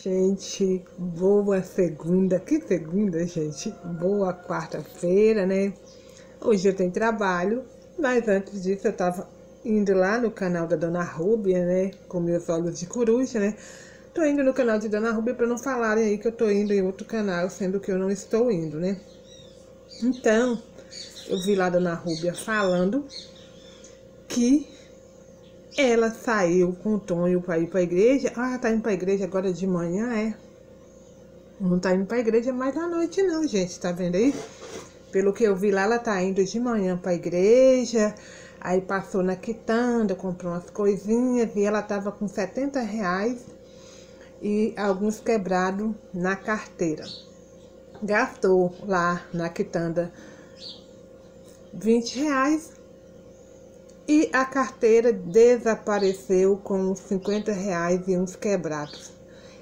Gente, boa segunda. Que segunda, gente? Boa quarta-feira, né? Hoje eu tenho trabalho, mas antes disso eu tava indo lá no canal da Dona Rúbia, né? Com meus olhos de coruja, né? Tô indo no canal de Dona Rúbia para não falarem aí que eu tô indo em outro canal, sendo que eu não estou indo, né? Então, eu vi lá Dona Rúbia falando que ela saiu com o Tonho para ir para a igreja. Ah, tá indo para a igreja agora de manhã, é? Não tá indo para a igreja mais à noite não, gente, tá vendo aí? Pelo que eu vi lá, ela tá indo de manhã para a igreja. Aí passou na quitanda, comprou umas coisinhas e ela tava com 70 reais e alguns quebrados na carteira. Gastou lá na quitanda 20 reais e a carteira desapareceu com uns 50 reais e uns quebrados.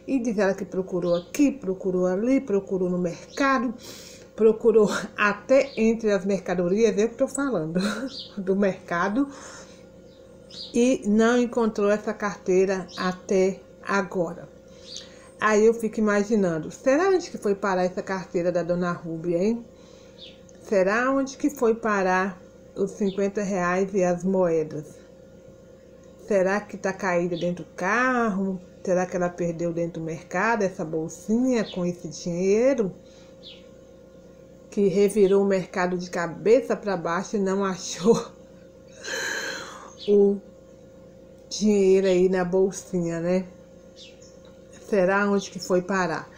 E diz ela que procurou aqui, procurou ali, procurou no mercado, procurou até entre as mercadorias, eu que estou falando, do mercado, e não encontrou essa carteira até agora. Aí eu fico imaginando, será onde que foi parar essa carteira da dona Rúbia, hein? Será onde que foi parar os 50 reais e as moedas. Será que está caída dentro do carro? Será que ela perdeu dentro do mercado essa bolsinha com esse dinheiro? Que revirou o mercado de cabeça para baixo e não achou o dinheiro aí na bolsinha, né? Será onde que foi parar?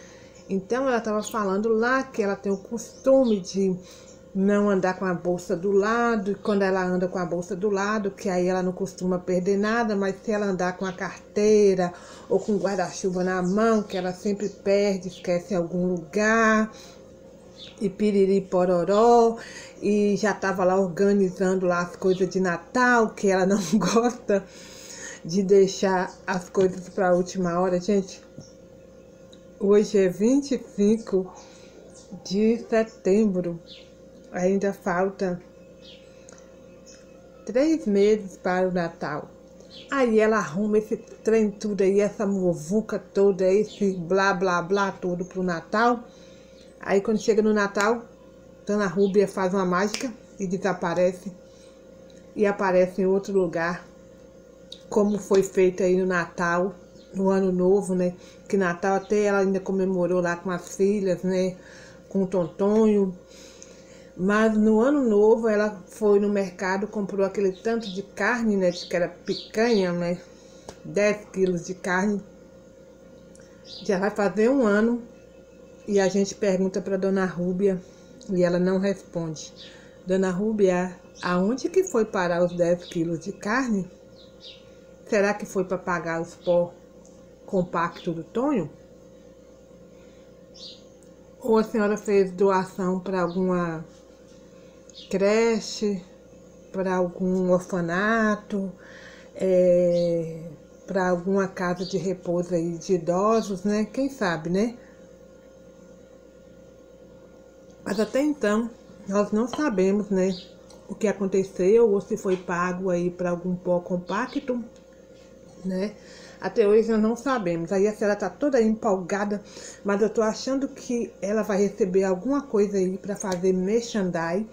Então ela estava falando lá que ela tem o costume de não andar com a bolsa do lado, quando ela anda com a bolsa do lado, que aí ela não costuma perder nada, mas se ela andar com a carteira ou com o guarda-chuva na mão, que ela sempre perde, esquece em algum lugar, e piriri pororó, e já estava lá organizando lá as coisas de Natal, que ela não gosta de deixar as coisas para a última hora, gente. Hoje é 25 de setembro ainda falta três meses para o Natal. Aí ela arruma esse trem tudo aí, essa movuca toda, esse blá blá blá todo pro Natal. Aí quando chega no Natal, Dona Rúbia faz uma mágica e desaparece. E aparece em outro lugar. Como foi feito aí no Natal, no Ano Novo, né? Que Natal até ela ainda comemorou lá com as filhas, né? Com o Tontonho. Mas no ano novo ela foi no mercado, comprou aquele tanto de carne, né? Que era picanha, né? 10 quilos de carne. Já vai fazer um ano e a gente pergunta para Dona Rúbia e ela não responde. Dona Rúbia, aonde que foi parar os 10 quilos de carne? Será que foi para pagar os pó compacto do Tonho? Ou a senhora fez doação para alguma creche, para algum orfanato, é, para alguma casa de repouso aí de idosos, né? Quem sabe, né? Mas até então, nós não sabemos, né? O que aconteceu ou se foi pago aí para algum pó compacto, né? Até hoje nós não sabemos. Aí a senhora tá toda empolgada, mas eu tô achando que ela vai receber alguma coisa aí para fazer merchandise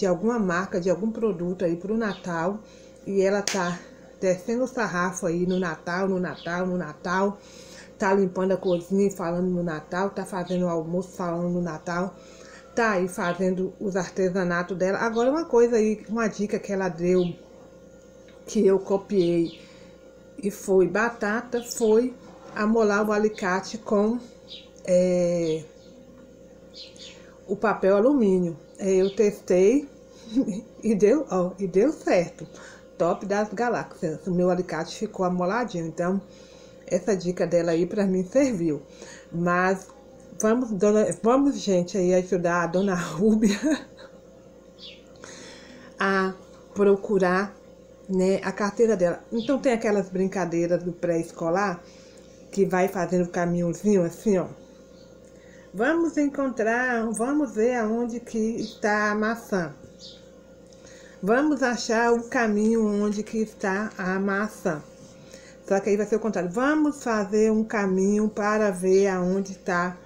de alguma marca, de algum produto aí pro Natal e ela tá descendo o sarrafo aí no Natal, no Natal, no Natal, tá limpando a cozinha falando no Natal, tá fazendo o almoço falando no Natal, tá aí fazendo os artesanatos dela. Agora uma coisa aí, uma dica que ela deu que eu copiei e foi batata, foi amolar o alicate com é, o papel alumínio. É, eu testei e deu, ó, e deu certo. Top das galáxias. O meu alicate ficou amoladinho. Então, essa dica dela aí para mim serviu. Mas vamos, dona, vamos gente, aí ajudar a dona Rúbia a procurar né, a carteira dela. Então tem aquelas brincadeiras do pré-escolar que vai fazendo o caminhozinho assim, ó. Vamos encontrar, vamos ver aonde que está a maçã. Vamos achar o caminho onde que está a maçã. Só que aí vai ser o contrário. Vamos fazer um caminho para ver aonde está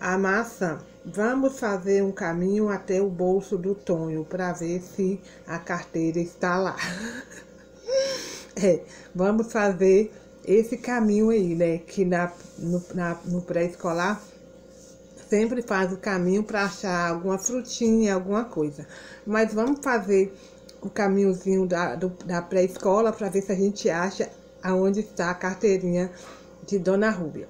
a maçã. Vamos fazer um caminho até o bolso do Tonho para ver se a carteira está lá. é, vamos fazer esse caminho aí, né? Que na, no, na, no pré-escolar sempre faz o caminho para achar alguma frutinha, alguma coisa. Mas vamos fazer o caminhozinho da, da pré-escola para ver se a gente acha aonde está a carteirinha de Dona Rúbia.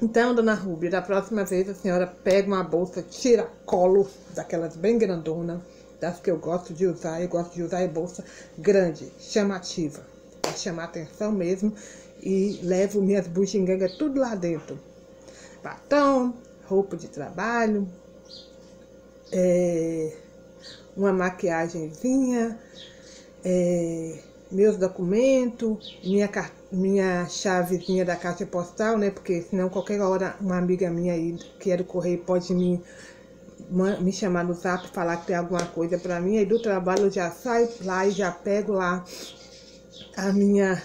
Então, dona Rúbia, da próxima vez a senhora pega uma bolsa tira colo, daquelas bem grandona, das que eu gosto de usar. Eu gosto de usar é bolsa grande, chamativa, para chamar atenção mesmo. E levo minhas bugigangas tudo lá dentro. Batom, roupa de trabalho, é, uma maquiagemzinha, é, meus documentos, minha, minha chavezinha da caixa postal, né? Porque senão qualquer hora uma amiga minha aí que é do correio pode me, me chamar no zap falar que tem alguma coisa para mim. Aí do trabalho eu já saio lá e já pego lá a minha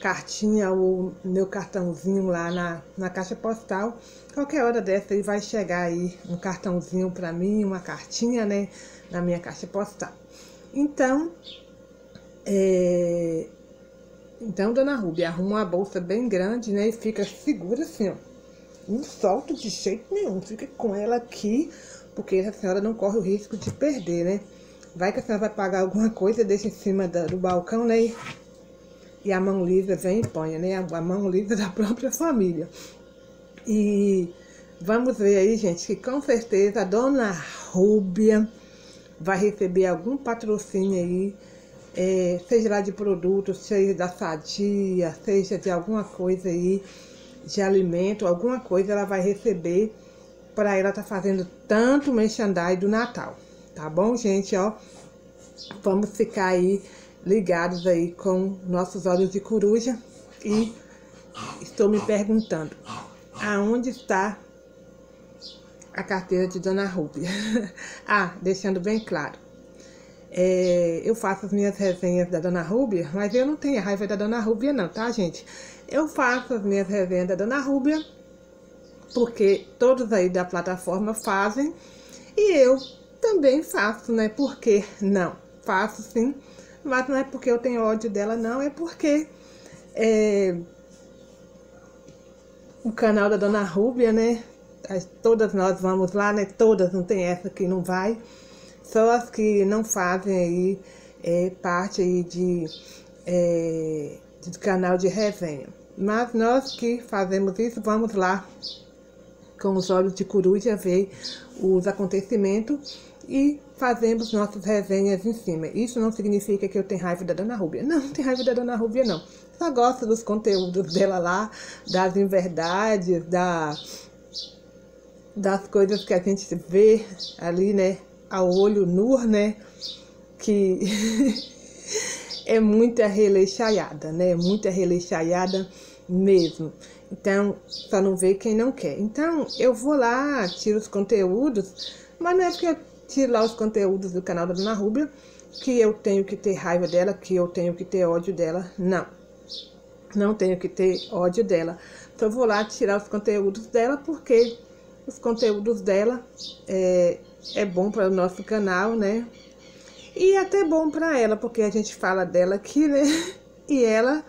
cartinha ou meu cartãozinho lá na, na caixa postal. Qualquer hora dessa aí vai chegar aí um cartãozinho para mim, uma cartinha, né? Na minha caixa postal. Então, é... Então, dona Rúbia, arruma uma bolsa bem grande, né? E fica segura assim, ó. Não solta de jeito nenhum. Fica com ela aqui, porque a senhora não corre o risco de perder, né? Vai que a senhora vai pagar alguma coisa, deixa em cima do balcão, né? E a mão livre vem e põe, né? A mão livre da própria família. E vamos ver aí, gente, que com certeza a dona Rúbia vai receber algum patrocínio aí é, seja lá de produto, seja da sadia, seja de alguma coisa aí, de alimento, alguma coisa ela vai receber para ela tá fazendo tanto merchandising do Natal. Tá bom, gente? Ó, vamos ficar aí ligados aí com nossos olhos de coruja e estou me perguntando aonde está a carteira de Dona Rúbia. ah, deixando bem claro, é, eu faço as minhas resenhas da Dona Rúbia, mas eu não tenho raiva da Dona Rúbia não, tá, gente? Eu faço as minhas resenhas da Dona Rúbia, porque todos aí da plataforma fazem, e eu também faço, né? Porque não, faço sim, mas não é porque eu tenho ódio dela, não, é porque é, o canal da Dona Rúbia, né? Todas nós vamos lá, né? Todas, não tem essa que não vai só as que não fazem aí é, parte aí de, é, de canal de resenha. Mas nós que fazemos isso, vamos lá com os olhos de coruja ver os acontecimentos e fazemos nossas resenhas em cima. Isso não significa que eu tenho raiva da Dona Rúbia. Não, não tenho raiva da Dona Rúbia, não. Só gosto dos conteúdos dela lá, das inverdades, da, das coisas que a gente vê ali, né? ao olho nu, né? Que é muita releixaiada, né? Muita releixaiada mesmo. Então, só não vê quem não quer. Então, eu vou lá, tiro os conteúdos, mas não é porque eu tiro lá os conteúdos do canal da Dona Rúbia que eu tenho que ter raiva dela, que eu tenho que ter ódio dela. Não. Não tenho que ter ódio dela. Então, eu vou lá tirar os conteúdos dela porque os conteúdos dela é, é bom para o nosso canal, né? E até bom para ela, porque a gente fala dela aqui, né? E ela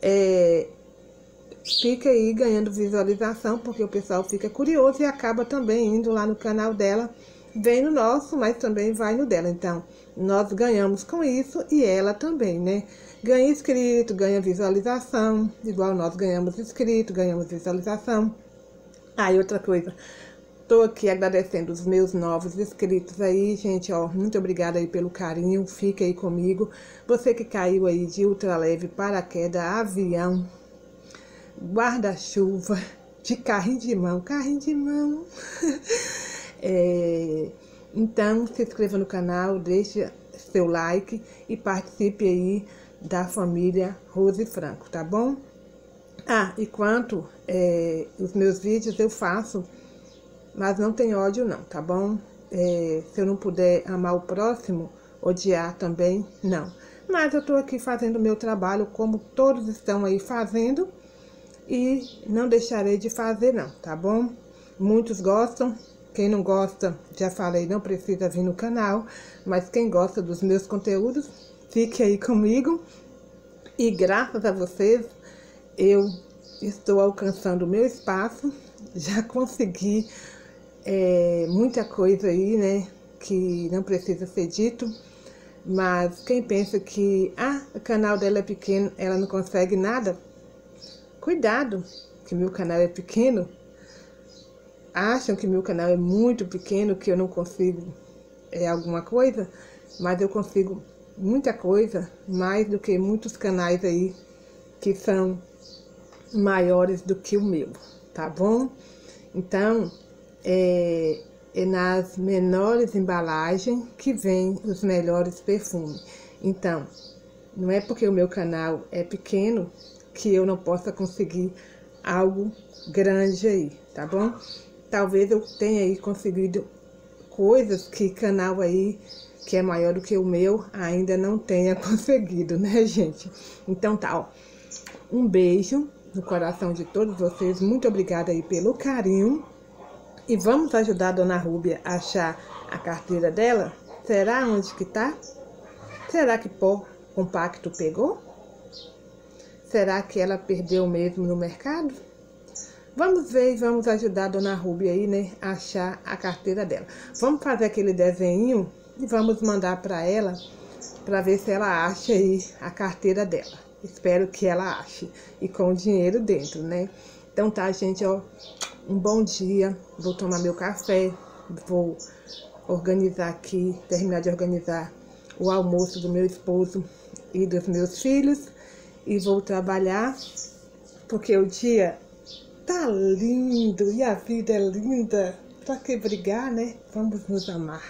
é, fica aí ganhando visualização, porque o pessoal fica curioso e acaba também indo lá no canal dela, vem no nosso, mas também vai no dela. Então, nós ganhamos com isso e ela também, né? Ganha inscrito, ganha visualização, igual nós ganhamos inscrito, ganhamos visualização. E outra coisa, Estou aqui agradecendo os meus novos inscritos aí, gente, ó, muito obrigada aí pelo carinho, fica aí comigo. Você que caiu aí de ultraleve, paraquedas, avião, guarda-chuva, de carrinho de mão, carrinho de mão. é, então, se inscreva no canal, deixe seu like e participe aí da família Rose Franco, tá bom? Ah, e quanto é, os meus vídeos eu faço mas não tem ódio não, tá bom? É, se eu não puder amar o próximo, odiar também, não. Mas eu tô aqui fazendo o meu trabalho como todos estão aí fazendo e não deixarei de fazer não, tá bom? Muitos gostam, quem não gosta, já falei, não precisa vir no canal, mas quem gosta dos meus conteúdos, fique aí comigo. E graças a vocês, eu estou alcançando o meu espaço, já consegui é, muita coisa aí, né, que não precisa ser dito. Mas quem pensa que, ah, o canal dela é pequeno, ela não consegue nada, cuidado, que meu canal é pequeno, acham que meu canal é muito pequeno, que eu não consigo é, alguma coisa, mas eu consigo muita coisa, mais do que muitos canais aí que são maiores do que o meu, tá bom? Então, é, é nas menores embalagens que vem os melhores perfumes. Então, não é porque o meu canal é pequeno que eu não possa conseguir algo grande aí, tá bom? Talvez eu tenha aí conseguido coisas que canal aí que é maior do que o meu ainda não tenha conseguido, né, gente? Então tá, ó. Um beijo no coração de todos vocês. Muito obrigada aí pelo carinho. E vamos ajudar a dona Rúbia a achar a carteira dela? Será onde que tá? Será que pó compacto pegou? Será que ela perdeu mesmo no mercado? Vamos ver e vamos ajudar a dona Ruby aí, né, a achar a carteira dela. Vamos fazer aquele desenho e vamos mandar para ela para ver se ela acha aí a carteira dela. Espero que ela ache e com o dinheiro dentro, né? Então tá, gente, ó, um bom dia. Vou tomar meu café, vou organizar aqui, terminar de organizar o almoço do meu esposo e dos meus filhos e vou trabalhar porque o dia Tá lindo e a vida é linda. Pra que brigar, né? Vamos nos amar.